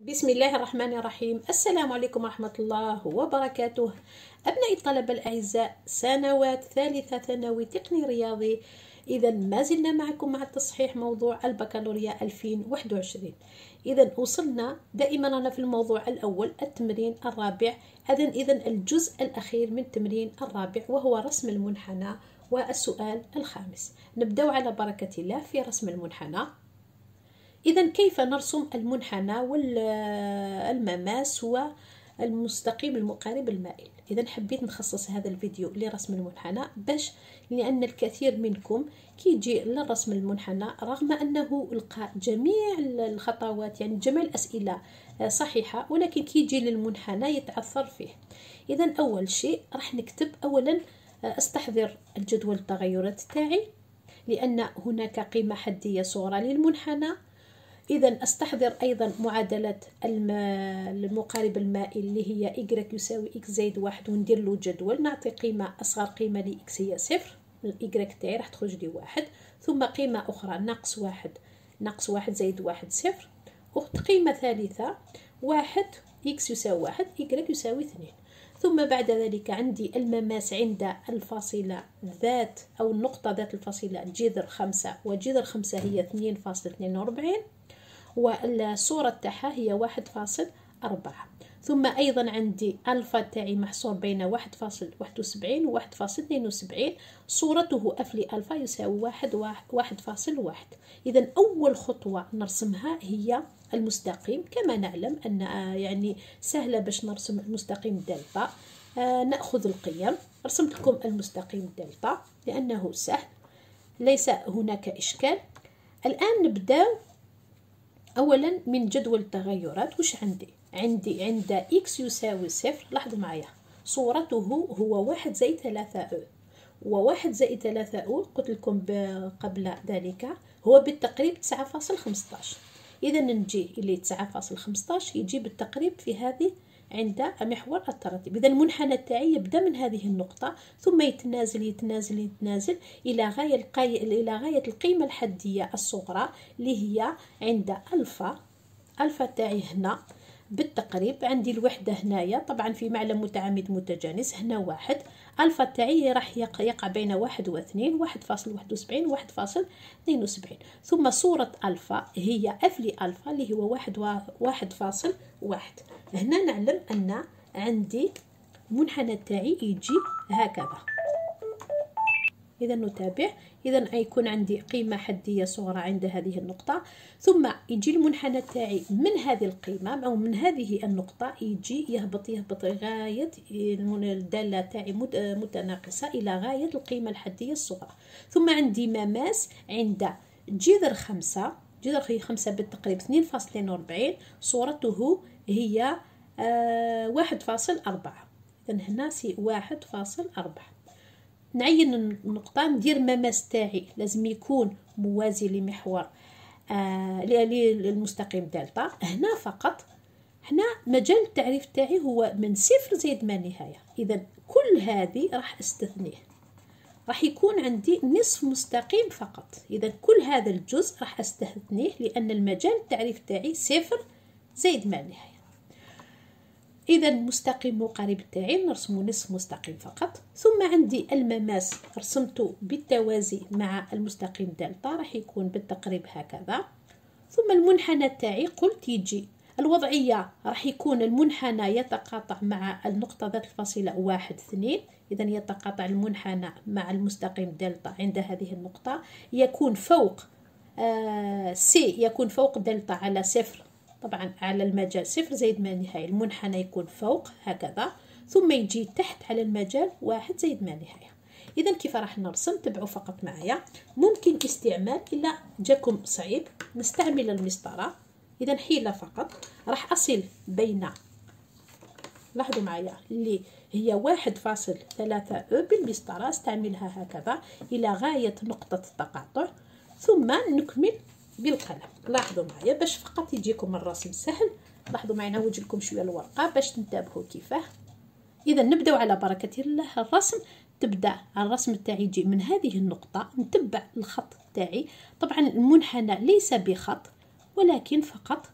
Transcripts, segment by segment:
بسم الله الرحمن الرحيم السلام عليكم ورحمة الله وبركاته أبنائي الطلبة الأعزاء سنوات ثالثة ثانوي تقني رياضي إذا ما زلنا معكم مع تصحيح موضوع البكالوريا 2021 إذا وصلنا دائما أنا في الموضوع الأول التمرين الرابع إذا إذا الجزء الأخير من التمرين الرابع وهو رسم المنحنى والسؤال الخامس نبدأ على بركة الله في رسم المنحنى إذا كيف نرسم المنحنى والمماس والمستقيم المقارب المائل إذا حبيت نخصص هذا الفيديو لرسم المنحنى باش لأن الكثير منكم كيجي لرسم المنحنى رغم أنه لقى جميع الخطوات يعني جميع الأسئلة صحيحة ولكن كيجي للمنحنى يتعثر فيه. إذا أول شيء راح نكتب أولا أستحضر الجدول التغيرات تاعي لأن هناك قيمة حدية صغرى للمنحنى. إذا أستحضر أيضا معادلة المقارب المائل اللي هي y يساوي x زائد واحد وندير له جدول. نعطي قيمة أصغر قيمة ل x هي صفر y تاعي راح تخرج لي واحد. ثم قيمة أخرى ناقص واحد ناقص واحد زائد واحد صفر. قيمة ثالثة واحد x يساوي واحد y يساوي اثنين. ثم بعد ذلك عندي المماس عند الفاصلة ذات أو النقطة ذات الفاصلة جذر خمسة وجذر خمسة هي اثنين فاصلة اثنين وأربعين. والصورة تاعها هي واحد فاصل أربعة. ثم أيضا عندي ألفا تاعي محصور بين واحد فاصل واحد وسبعين وواحد فاصل اثنين وسبعين. صورته أف لألفا يساوي واحد واحد فاصل واحد. إذا أول خطوة نرسمها هي المستقيم. كما نعلم أن يعني سهلة باش نرسم المستقيم دلتا. آه نأخذ القيم. رسمت لكم المستقيم دلتا لأنه سهل ليس هناك إشكال. الآن نبدأ اولا من جدول التغيرات وش عندي؟ عندي عند إكس يساوي صفر لاحظوا معايا. صورته هو واحد زائد ثلاثة أو. وواحد زائد ثلاثة أو قلت لكم قبل ذلك هو بالتقريب تسعة فاصل خمسطاش اذا نجي إلى تسعة فاصل خمسطاش يجي بالتقريب في هذه عند محور الترتيب إذا المنحنى تاعي يبدأ من هذه النقطة ثم يتنازل يتنازل يتنازل إلى غاية القي... إلى غاية القيمة الحدية الصغرى اللي هي عند ألفا. ألفا تاعي هنا بالتقريب. عندي الوحدة هنايا. طبعا في معلم متعامد متجانس. هنا واحد. ألفا تاعي راح يقع بين واحد واثنين واحد فاصل واحد وسبعين واحد فاصل اثنين وسبعين. ثم صورة ألفا هي أف لألفا اللي هو واحد واحد فاصل واحد. هنا نعلم أن عندي المنحنى تاعي يجي هكذا. إذا نتابع. إذا يكون عندي قيمة حدية صغرى عند هذه النقطة. ثم يجي المنحنى تاعي من هذه القيمة أو من هذه النقطة يجي يهبط يهبط لغاية الدالة تاعي متناقصة إلى غاية القيمة الحدية الصغرى. ثم عندي مماس عند جذر خمسة. جذر خمسة بالتقريب اثنين فاصل وأربعين صورته هي آه واحد فاصل أربعة. إذا هنا سي واحد فاصل أربعة. نعين النقطة ندير مماس تاعي. لازم يكون موازي لمحور آه للمستقيم دلتا. هنا فقط هنا مجال التعريف تاعي هو من صفر زائد ما نهاية. إذا كل هذه راح أستثنيه. راح يكون عندي نصف مستقيم فقط. إذا كل هذا الجزء راح أستثنيه لأن المجال التعريف تاعي صفر زائد ما نهاية. إذا مستقيم مقارب تاعي نرسم نصف مستقيم فقط. ثم عندي المماس رسمته بالتوازي مع المستقيم دلتا راح يكون بالتقريب هكذا. ثم المنحنى تاعي قلت يجي الوضعية راح يكون المنحنى يتقاطع مع النقطة ذات الفاصلة واحد اثنين. إذا يتقاطع المنحنى مع المستقيم دلتا عند هذه النقطة. يكون فوق آه سي يكون فوق دلتا على صفر طبعا على المجال صفر زائد ما نهاية المنحنى يكون فوق هكذا ثم يجي تحت على المجال واحد زائد ما نهاية إذا كيف راح نرسم؟ تبعوا فقط معايا. ممكن استعمال إلا جاكم صعيب نستعمل المسطرة. إذا حيلة فقط راح أصل بين لاحظوا معايا اللي هي واحد فاصل ثلاثة أو بالمسطرة أستعملها هكذا إلى غاية نقطة التقاطع. ثم نكمل بالقلم. لاحظوا معايا باش فقط يجيكم الرسم سهل. لاحظوا معي نعوج لكم شوية الورقة باش تنتبهوا كيفاه. إذا نبداو على بركة الله الرسم. تبدأ الرسم تاعي يجي من هذه النقطة. نتبع الخط تاعي. طبعا المنحنى ليس بخط ولكن فقط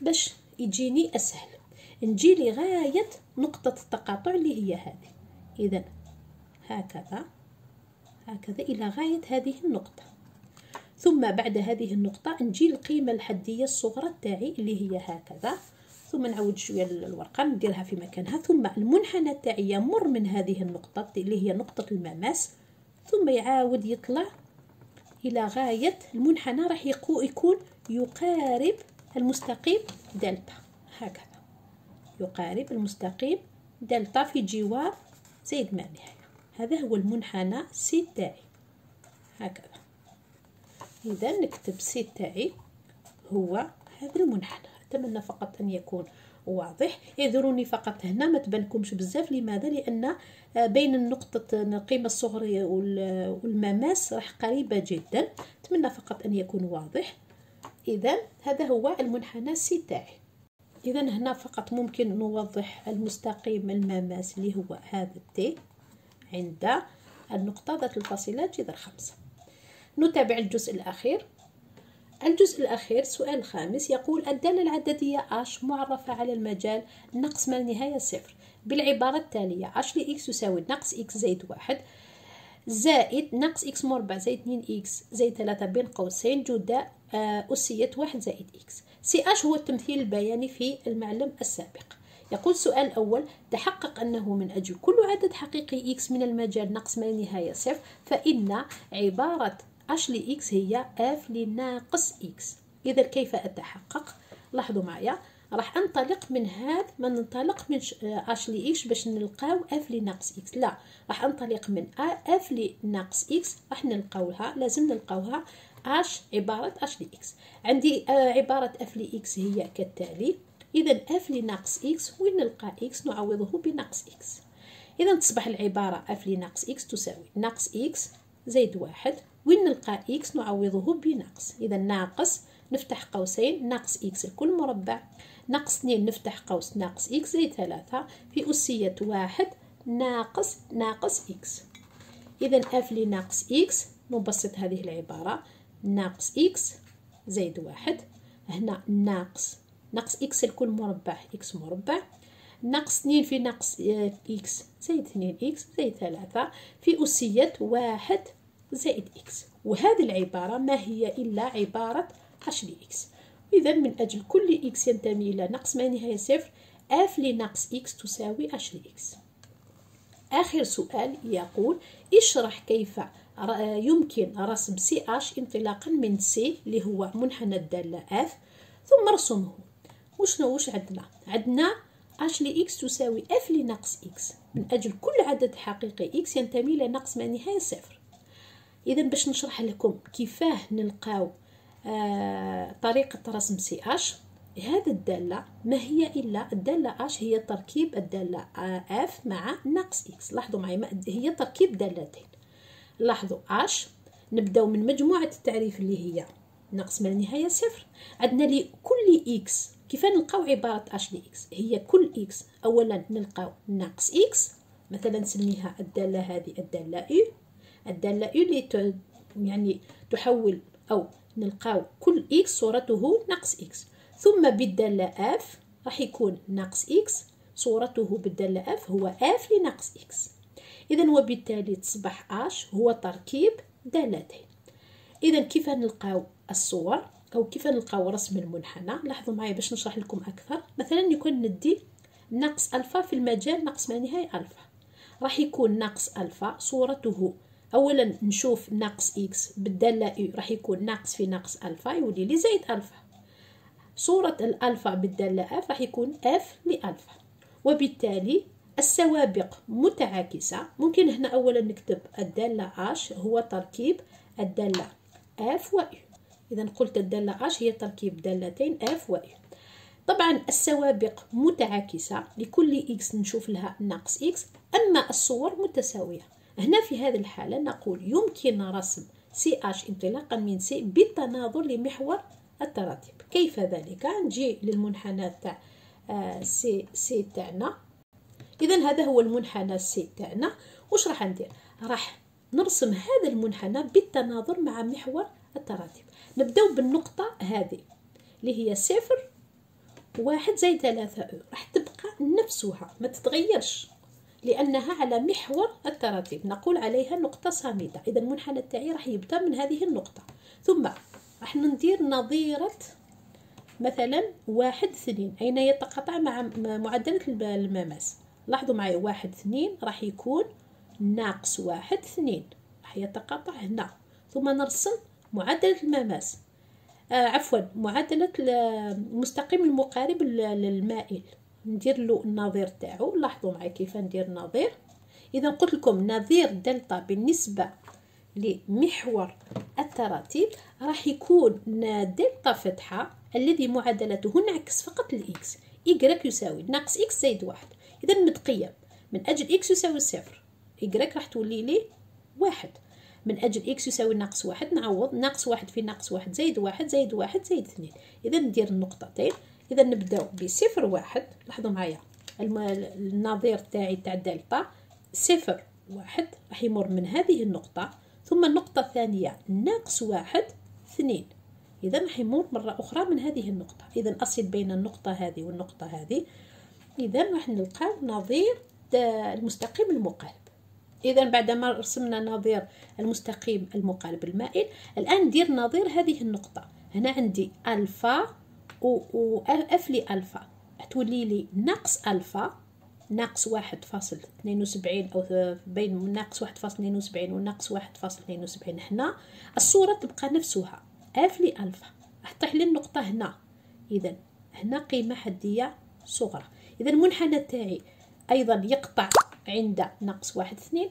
باش يجيني أسهل. نجي لغاية نقطة التقاطع اللي هي هذه. إذا هكذا هكذا إلى غاية هذه النقطة. ثم بعد هذه النقطة نجي القيمة الحدية الصغرى تاعي اللي هي هكذا. ثم نعود شوية الورقة نديرها في مكانها. ثم المنحنى تاعي يمر من هذه النقطة اللي هي نقطة المماس. ثم يعاود يطلع إلى غاية المنحنى راح يكون يقارب المستقيم دلتا. هكذا. يقارب المستقيم دلتا في جوار زائد ما نهاية. هذا هو المنحنى سي تاعي هكذا. إذا نكتب سي تاعي هو هذا المنحنى. أتمنى فقط أن يكون واضح. اعذروني فقط هنا. ما تبانكمش بزاف. لماذا؟ لأن آه، بين النقطة القيمة الصغرى والمماس راح قريبة جدا. أتمنى فقط أن يكون واضح. إذا هذا هو المنحنى سي تاعي. إذا هنا فقط ممكن نوضح المستقيم المماس اللي هو هذا تي عند النقطة ذات الفاصلة جذر خمسة. نتابع الجزء الأخير. الجزء الأخير سؤال الخامس يقول الدالة العددية أش معرفة على المجال نقص ما النهاية صفر. بالعبارة التالية أش لإكس يساوي نقص إكس زائد واحد زائد نقص إكس مربع زائد اثنين إكس زائد ثلاثة بين قوسين جداء أسية واحد زائد إكس. سي أش هو التمثيل البياني في المعلم السابق. يقول السؤال الأول تحقق أنه من أجل كل عدد حقيقي إكس من المجال نقص ما النهاية صفر فإن عبارة اش لإكس هي آف لناقص إكس. إذا كيف أتحقق؟ لاحظوا معايا راح أنطلق من هذا ما ننطلق من اش لإكس باش نلقاو آف لناقص إكس. لا راح أنطلق من آف لناقص إكس راح نلقاوها لازم نلقاوها أش عبارة أش لإكس. عندي آه، عبارة آف لإكس هي كالتالي. إذا آف لناقص إكس وين نلقى إكس؟ نعوضه بناقص إكس. إذا تصبح العبارة آف لناقص إكس تساوي ناقص إكس زائد واحد. وين نلقى إكس نعوضه بناقص إذا ناقص نفتح قوسين ناقص إكس لكل مربع. ناقص اثنين نفتح قوس ناقص إكس زائد ثلاثة. في أسية واحد ناقص ناقص إكس إذا أف لناقص إكس نبسط هذه العبارة. ناقص إكس زائد واحد. هنا ناقص ناقص إكس لكل مربع إكس مربع. ناقص اثنين في ناقص إكس زائد اثنين إكس زائد ثلاثة. في أسية واحد زائد إكس وهذه العبارة ما هي إلا عبارة اش لإكس إذا من أجل كل إكس ينتمي إلى نقص ما نهاية صفر اف لنقص إكس تساوي اش لإكس آخر سؤال يقول اشرح كيف يمكن رسم سي اش انطلاقا من سي اللي هو منحنى الدالة اف ثم رسمه وشنو وش عندنا؟ عندنا h ل x تساوي f لناقص x من أجل كل عدد حقيقي x ينتمي إلى ناقص ما نهاية صفر. اذا باش نشرح لكم كيفاه نلقاو آه طريقة رسم C h هذا الدالة ما هي إلا الدالة h هي تركيب الدالة f مع ناقص x. لاحظوا معي هي تركيب دالتين. لاحظوا اش نبدأو من مجموعة التعريف اللي هي ناقص ما النهاية صفر. عندنا لكل إكس. كيف نلقاو عبارة اش لإكس هي كل إكس. أولا نلقاو ناقص إكس. مثلا نسميها الدالة هذه الدالة i. الدالة. اللي يعني تحول أو نلقاو كل x صورته ناقص x. ثم بالدالة f راح يكون ناقص x. صورته بالدالة f هو f لناقص x. إذا وبالتالي تصبح h هو تركيب دالتين إذا كيف نلقاو الصور أو كيف نلقاو رسم المنحنى؟ لاحظوا معي باش نشرح لكم أكثر. مثلا يكون عندي ناقص ألفا في المجال ناقص ما نهاية ألفا. راح يكون ناقص ألفا صورته اولا نشوف ناقص x بالداله i راح يكون ناقص في ناقص ألفا يولي لي زائد ألفا. صورة الألفا بالدالة f راح يكون f لألفا. وبالتالي السوابق متعاكسة. ممكن هنا اولا نكتب الدالة اش هو تركيب الدالة اف و اي اذا قلت الدالة اش هي تركيب دالتين اف و اي طبعا السوابق متعاكسة. لكل إكس نشوف لها ناقص إكس أما الصور متساوية. هنا في هذه الحالة نقول يمكن رسم سي اش انطلاقا من سي بالتناظر لمحور التراتب كيف ذلك؟ نجي للمنحنى تاع آه، C C تاعنا. اذا هذا هو المنحنى C تاعنا. واش راح ندير؟ راح نرسم هذا المنحنى بالتناظر مع محور التراتب نبداو بالنقطة هذه اللي هي صفر واحد زائد ثلاثة راح تبقى نفسها ما تتغيرش. لأنها على محور التراتيب. نقول عليها نقطة صامتة. إذا المنحنى تاعي راح يبدأ من هذه النقطة. ثم راح ندير نظيرة مثلا واحد اثنين. أين يتقاطع مع معدلة المماس لاحظوا معي واحد اثنين راح يكون ناقص واحد اثنين. راح يتقاطع هنا. ثم نرسم معدلة المماس آه عفوا معدلة المستقيم المقارب للمائل. ندير له النظير تاعو. لاحظوا معي كيف ندير النظير. إذا قلت لكم نظير دلتا بالنسبة لمحور التراتيب راح يكون دلتا فتحة الذي معادلته نعكس فقط ال x y يساوي ناقص x زائد واحد. إذا مستقيم. من أجل x يساوي صفر. Y راح تولي لي واحد. من أجل x يساوي ناقص واحد نعوض. ناقص واحد في ناقص واحد زايد واحد زايد واحد زايد اثنين. إذا ندير النقطتين إذا نبداو بصفر واحد. لاحظوا معايا النظير تاعي تاع دلتا صفر واحد راح يمر من هذه النقطة. ثم النقطة الثانية ناقص واحد اثنين. إذا راح يمر مرة أخرى من هذه النقطة. إذا أصل بين النقطة هذه والنقطة هذه. إذا راح نلقاو نظير المستقيم المقارب. إذا بعدما رسمنا نظير المستقيم المقارب المائل الآن ندير نظير هذه النقطة. هنا عندي ألفا و اف لي ألفا. تولي لي ناقص ألفا ناقص واحد فاصل اثنين وسبعين أو بين ناقص واحد فاصل اثنين وسبعين وناقص واحد فاصل اثنين وسبعين. هنا الصورة تبقى نفسها. اف لي ألفا. راح تطيح لي النقطة هنا. إذا هنا قيمة حدية صغرى. إذا المنحنى تاعي أيضا يقطع عند ناقص واحد اثنين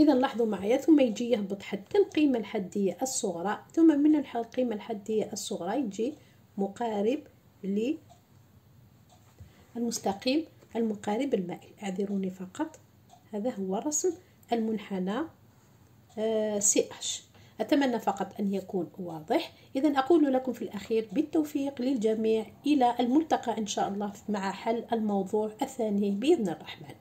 إذا لاحظوا معايا ثم يجي يهبط حتى القيمة الحدية الصغرى ثم من القيمة الحدية الصغرى يجي مقارب للمستقيم المقارب المائل. اعذروني فقط هذا هو رسم المنحنى سي أش. أتمنى فقط أن يكون واضح. إذا أقول لكم في الأخير بالتوفيق للجميع إلى الملتقى إن شاء الله مع حل الموضوع الثاني بإذن الرحمن.